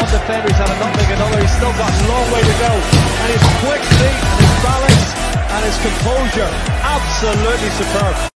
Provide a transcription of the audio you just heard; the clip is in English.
one defender, he's had a nutmeg another. He's still got a long way to go. And his quick feet and his balance and his composure, absolutely superb.